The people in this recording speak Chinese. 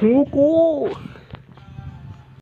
Suku.